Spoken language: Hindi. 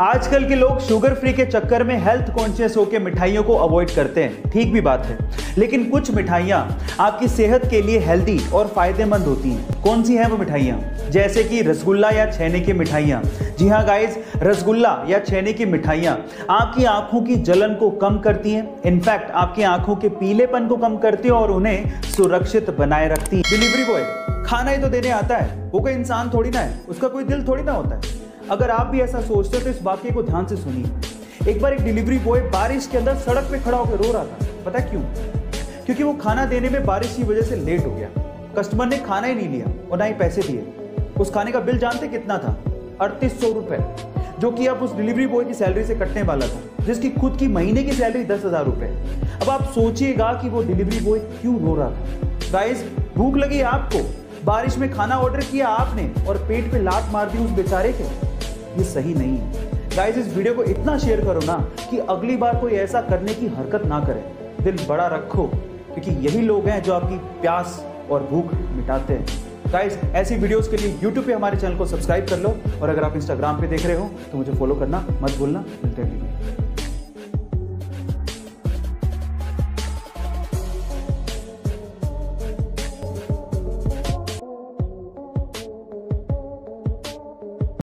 आजकल के लोग शुगर फ्री के चक्कर में हेल्थ कॉन्शियस होकर मिठाइयों को अवॉइड करते हैं। ठीक भी बात है। लेकिन कुछ मिठाइयाँ आपकी सेहत के लिए हेल्दी और फ़ायदेमंद होती हैं। कौन सी हैं वो मिठाइयाँ? जैसे कि रसगुल्ला या छेने की मिठाइयाँ। जी हाँ गाइज़ रसगुल्ला या छेने की मिठाइयाँ आपकी आँखों की जलन को कम करती हैं। इनफैक्ट आपकी आँखों के पीलेपन को कम करती हैं और उन्हें सुरक्षित बनाए रखती हैं। डिलीवरी बॉय खाना ही तो देने आता है। वो कोई इंसान थोड़ी ना है। उसका कोई दिल थोड़ी ना होता है। अगर आप भी ऐसा सोचते हो तो इस वाक्य को ध्यान से सुनिए। एक बार एक डिलीवरी बॉय बारिश के अंदर सड़क पे खड़ा होकर रो रहा था। पता क्यों? क्योंकि वो खाना देने में बारिश की वजह से लेट हो गया। कस्टमर ने खाना ही नहीं लिया और ना ही पैसे दिए। उस खाने का बिल जानते कितना था? अड़तीस सौ रुपए, जो कि अब उस डिलीवरी बॉय की सैलरी से कटने वाला था, जिसकी खुद की महीने की सैलरी दस हज़ार रुपए। अब आप सोचिएगा कि वो डिलीवरी बॉय क्यों रो रहा था। गाइस भूख लगी आपको? बारिश में खाना ऑर्डर किया आपने और पेट पे लात मार दी उस बेचारे के? ये सही नहीं है। गाइज़ इस वीडियो को इतना शेयर करो ना कि अगली बार कोई ऐसा करने की हरकत ना करे। दिल बड़ा रखो, क्योंकि यही लोग हैं जो आपकी प्यास और भूख मिटाते हैं। गाइज़ ऐसी वीडियोस के लिए यूट्यूब पे हमारे चैनल को सब्सक्राइब कर लो और अगर आप इंस्टाग्राम पे देख रहे हो तो मुझे फॉलो करना मत भूलना। मिलते हैं